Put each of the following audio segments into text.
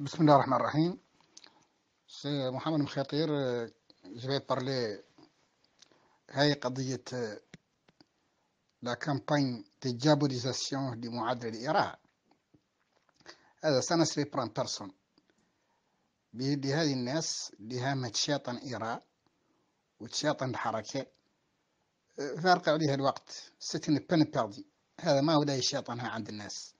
بسم الله الرحمن الرحيم. سي محمد مخيطير جو في بارلي هاي قضية لا كامباين دي جابوليزاسيون دي معادلة الإيراء هذا سنسري بران بيرسون. بيدي هذه الناس اللي هامة تشيطن إيراء وتشيطن الحركة فارق عليها الوقت. ستين بن بيردي هذا ما هو لا يشيطنها عند الناس.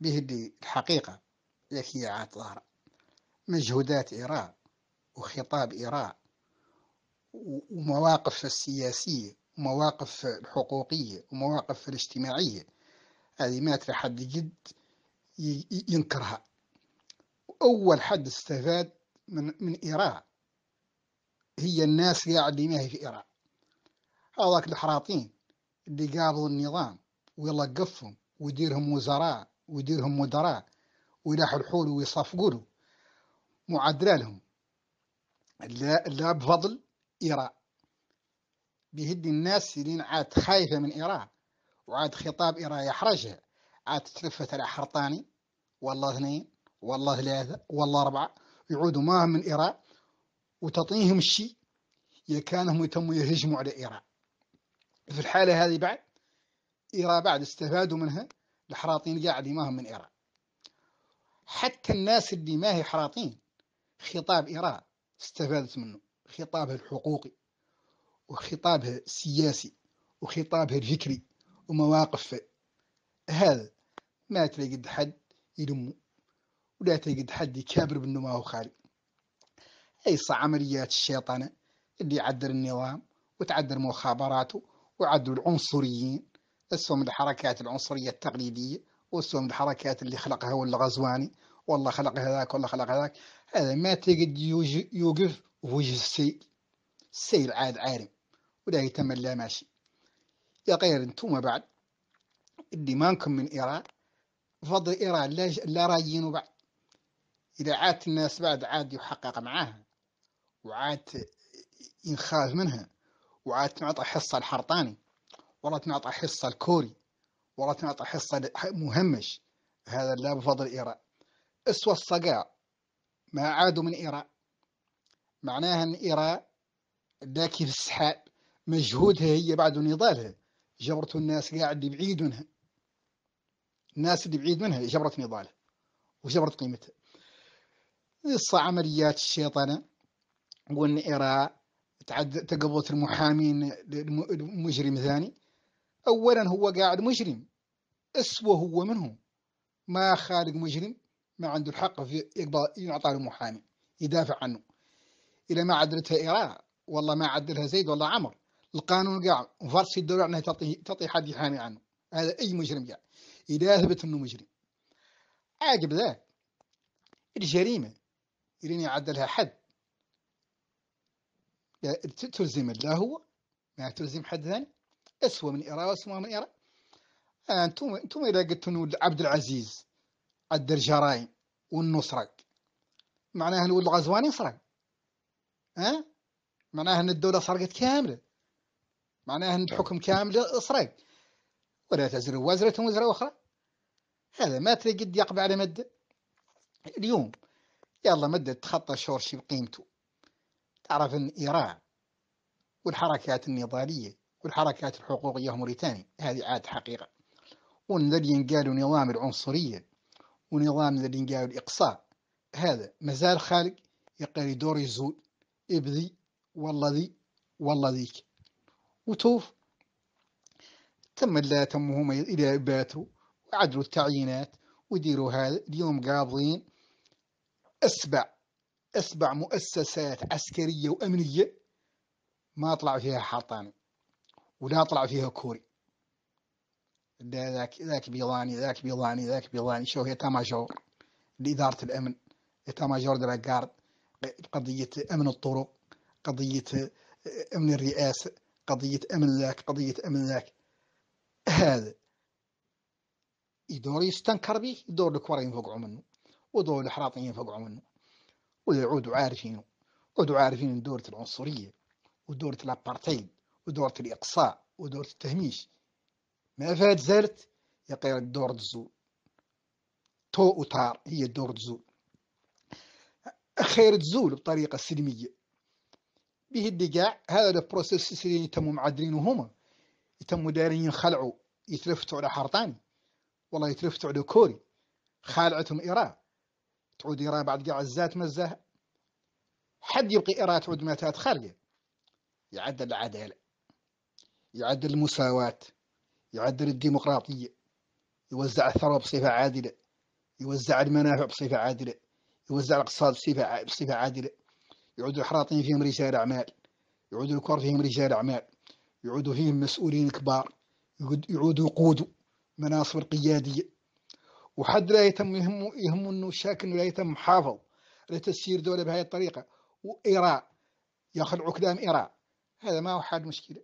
بيهدي الحقيقة. هي عاد ظهر. مجهودات إيران وخطاب إيران ومواقف السياسية ومواقف الحقوقية ومواقف الاجتماعية هذه ما ترى حد جد ينكرها. أول حد استفاد من من إيران هي الناس قاعد ما هي في إيران هذاك الحراطين اللي قابلوا النظام ويلقفهم ويديرهم وزراء ويديرهم مدراء ويلاحوا الحول ويصفقوا له معدله لهم. لا, لا بفضل إيراء بيهدي الناس اللي عاد خايفة من إيراء وعاد خطاب إيراء يحرجها. عاد تتلفت على حرطاني والله اثنين والله ثلاثة والله أربعة. يعودوا معهم من إيراء وتعطيهم الشيء كانهم يتموا يهجموا على إيراء في الحالة هذه بعد إيراء بعد استفادوا منها. الحراطين قاعد معهم من إيراء حتى الناس اللي ما هي حراطين خطاب إيران استفادت منه خطابها الحقوقي وخطابها السياسي وخطابها الفكري ومواقف هذا ما تلاقي حد يلمه ولا تجد حد يكابر بأنه ما هو خالي. أي عمليات الشيطنة اللي يعدل النظام وتعدل مخابراته وعدل العنصريين اسهم الحركات العنصرية التقليدية وسوم الحركات اللي خلقها ولا غزواني. والله خلق هذاك والله خلق هذاك. هذا ما تجد يوقف وجه السيل. السيل عاد عارم. ولا يتملى ماشي. يا غير أنتم بعد. اللي مانكم من إيران. فضل إيران لا, لا رايين بعد. إذا عاد الناس بعد عاد يحقق معاها. وعاد ينخاف منها. وعاد تنعطى حصة الحرطاني. ولا تنعطى حصة الكوري. ولا تنعطى حصة مهمش. هذا لا بفضل إيران اسوى الصقاع ما عادوا من إيران معناها أن إيران ذاك في السحاب. مجهودها هي بعد نضالها. جبرت الناس قاعد بعيد منها الناس اللي بعيد منها جبرت نضالها وجبرت قيمتها. قصة عمليات الشيطنة وأن إيران تقبضت المحامين المجرم ثاني. أولا هو قاعد مجرم. أسوأ هو منهم. ما خالق مجرم ما عنده الحق في يقبل يعطى له محامي يدافع عنه. إذا ما عدلتها إيران والله ما عدلها زيد والله عمر. القانون قاع فرص الدولة أنها تعطي تعطي حد يحامي عنه. هذا أي مجرم قاع إذا أثبت أنه مجرم. عاقب ذاك. الجريمة يريني يعدلها حد. تلزم الله هو؟ ما تلزم حد ثاني؟ أسوأ من إيران وأسوأ من إيران. أنتم أنتم إذا قلت أنه عبد العزيز عد الجرائم والنصرق معناها أن الغزواني يسرق ها؟ معناها أن الدولة سرقت كاملة. معناها أن الحكم كامل سرق ولا تزر وزرة وزرة أخرى. هذا ما قد يقبع على مدة. اليوم يلا مدة تخطى شورشي بقيمته. تعرف أن إيران والحركات النضالية والحركات الحقوقية موريتانيا هذه عاد حقيقة والذي قالوا نظام العنصرية ونظام الذي قالوا الإقصاء. هذا مازال خالق يقال دور يزول ابذي والله ذي والله ذيك. وتوف تم لا تمهم إلى باتوا وعدلوا التعيينات وديروا هذا اليوم قابضين أسبع أسبع مؤسسات عسكرية وأمنية ما طلع فيها حاطاني ولا طلع فيها كوري. ذاك ذاك بيضاني ذاك بيضاني ذاك بيضاني شو هي تاماجور لإدارة الأمن. تاماجور دراجارد قضية أمن الطرق قضية أمن الرئاسة قضية أمن ذاك قضية أمن ذاك. هذا يدور يستنكر به يدور الكورة ينفقعوا منه ودور الحراطين ينفقعوا منه ويعودوا عارفينه ودوا عارفين دورة العنصرية ودورة الأبارتيد ودورة الإقصاء ودورة التهميش. ما فات زالت يقير الدور تزول tôt ou tard هي الدور تزول خير تزول بطريقة سلمية. به اللي كاع هذا ال processus اللي يتم معدلين هما يتم دارين ينخلعوا يتلفتوا على حرطاني. والله يتلفتوا على كوري. خالعتهم إيران تعود إيران بعد قاع الزات مزاها حد يبقي إيران تعود ماتات خارجة يعدل العدالة. يعدل المساواة. يعدل الديمقراطية يوزع الثروة بصفة عادلة يوزع المنافع بصفة عادلة يوزع الاقتصاد بصفة بصفة عادلة يعود الحراطين فيهم رجال أعمال يعود الكور فيهم رجال أعمال يعودوا فيهم مسؤولين كبار يعودوا يقودوا مناصب القيادية وحد لا يتم يهم يهم إنه شاكل لا يتم محافظ على تسيير دولة بهذه الطريقة. وإيراء ياخذ كلام إيراء. هذا ما هو حال مشكلة.